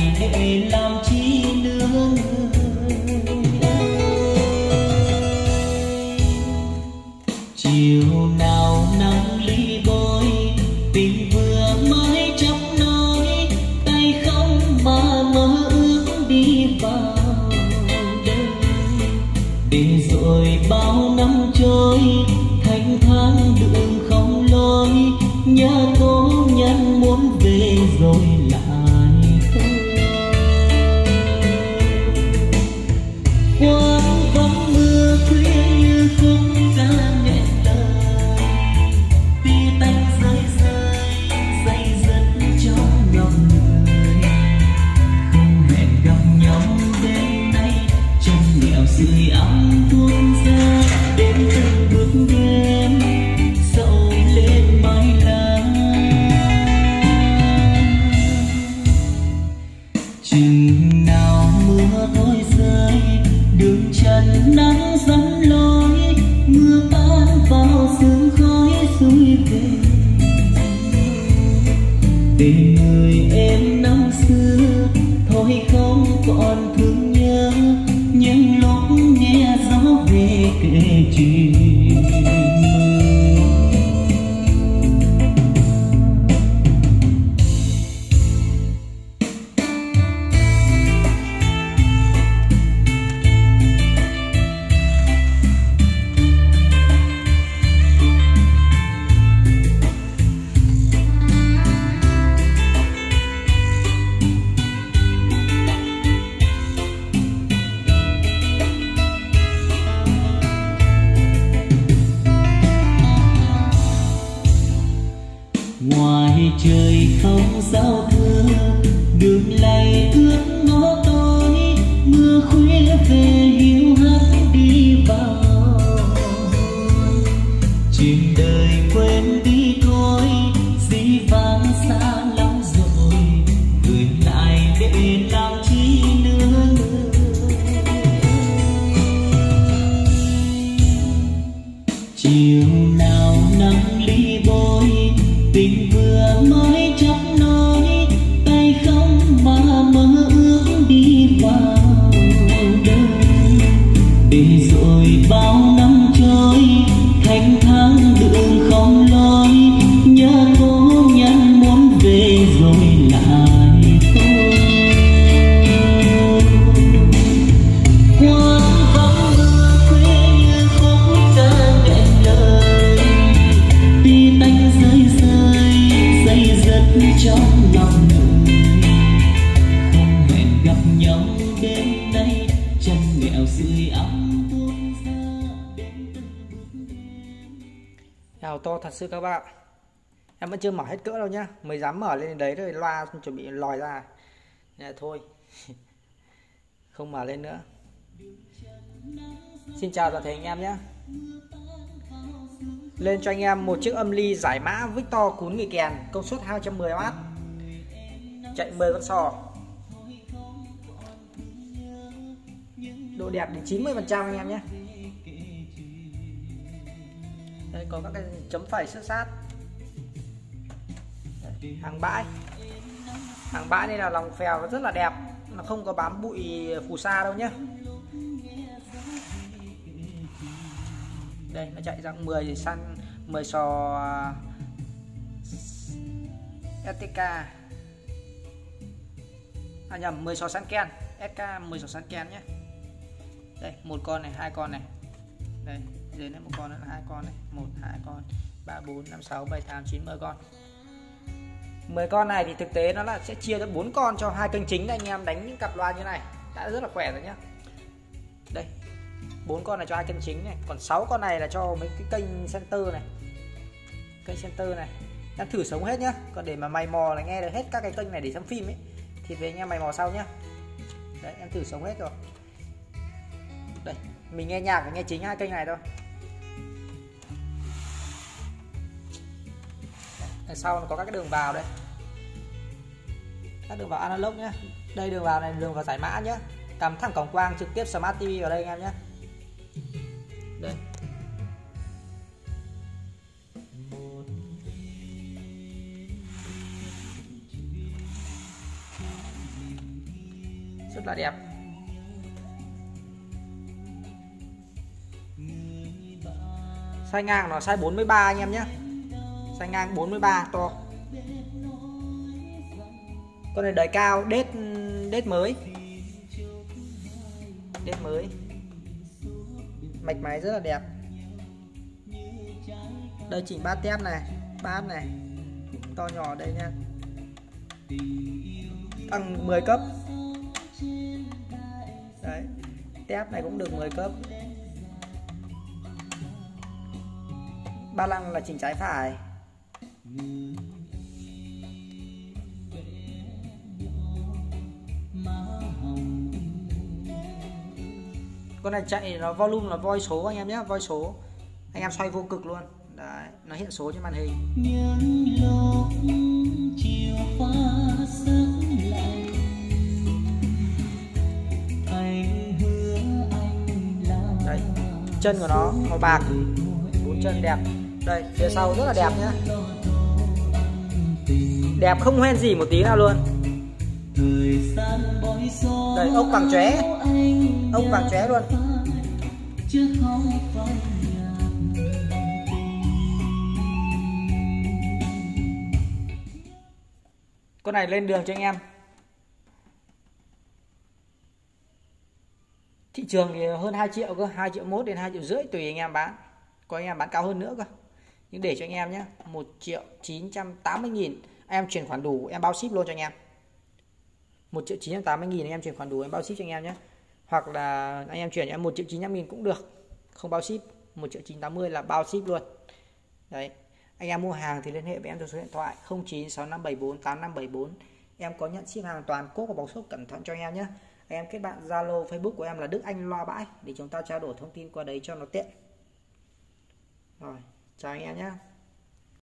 lại để làm chi nữa. Chiều nào nắng ly bôi, tình vừa mới chắp nói, tay không mà mơ chính nhau không hẹn gặp nhau đêm đây chân nghèo sưởi ấm tuôn ra đến Chào to thật sự các bạn. Em vẫn chưa mở hết cỡ đâu nhá. Mới dám mở lên đấy rồi loa chuẩn bị lòi ra. Nên thôi. Không mở lên nữa. Xin chào toàn thể anh em nhé Lên cho anh em một chiếc âm ly giải mã Victor cún người kèn, Công suất 210W Chạy 10 con sò Độ đẹp đến 90 phần trăm anh em nhé đây có các cái chấm phẩy xuất sát Đây, hàng bãi hàng bãi đây là lòng phèo rất là đẹp nó không có bám bụi phù sa đâu nhé đây nó chạy dạng 10 săn 10 sò STK à nhầm 10 sò ken. SK 10 sò ken nhé. Đây, một con này, hai con này. Đây, dưới này một con nữa là hai con này. Một, hai con. Ba, bốn, năm, sáu, bảy, tám, chín, mười con. 10 con này thì thực tế nó là sẽ chia ra bốn con cho hai kênh chính. Anh em đánh những cặp loa như này, đã rất là khỏe rồi nhá. Đây, bốn con này cho hai kênh chính này. Còn 6 con này là cho mấy cái kênh center này. Kênh center này. Đang thử sống hết nhá. Còn để mà mày mò là nghe được hết các cái kênh này để xem phim ấy thì về anh em mày mò sau nhá. Đấy, em thử sống hết rồi. Đây, mình nghe nhạc và nghe chính hai kênh này thôi. Đằng sau nó có các cái đường vào đây. Các đường vào analog nhé đây, đường vào này, đường vào giải mã nhé cắm thẳng cổng quang trực tiếp smart TV vào đây anh em nhé đây. Rất là đẹp. Size ngang nó size 43 anh em nhé. Size ngang 43 to. Con này đời cao đết đết mới. Đết mới. Mạch máy rất là đẹp. Đây chỉnh bát tép này, bát này. To nhỏ đây nha. Tăng 10 cấp tép này cũng được 10 cấp. Ba lăng là chỉnh trái phải. Con này chạy nó volume là voi số anh em nhé, voi số. Anh em xoay vô cực luôn. Đấy, nó hiện số trên màn hình. Chân của nó màu bạc. Bốn chân đẹp. Đây, phía sau rất là đẹp nhá. Đẹp không hoen gì một tí nào luôn. Đây ốc vàng chóe. Ốc vàng chóe luôn. Con này lên đường cho anh em. Trường thì hơn 2 triệu cơ 2 triệu mốt đến 2 triệu rưỡi tùy anh em bán. Có anh em bán cao hơn nữa cơ. Nhưng để cho anh em nhé 1 triệu 980 nghìn em chuyển khoản đủ, em bao ship luôn cho anh em. 1 triệu 980 nghìn, anh em chuyển khoản đủ, em bao ship cho anh em nhé hoặc là anh em chuyển em 1 triệu 900 nghìn cũng được, không bao ship. 1 triệu 980 là bao ship luôn. Đấy, anh em mua hàng thì liên hệ với em theo số điện thoại 0965748574 em có nhận ship hàng toàn quốc và bóng sốt cẩn thận cho anh em nhé em, kết bạn Zalo, Facebook của em là Đức Anh Loa Bãi. Để chúng ta trao đổi thông tin qua đấy cho nó tiện. Rồi, chào anh em nhé